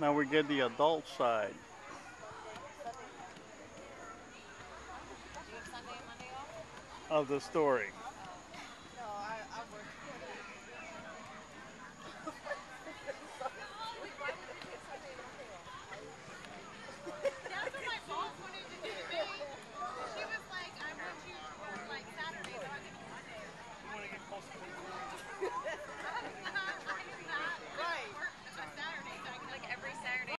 Now we get the adult side. Of the story.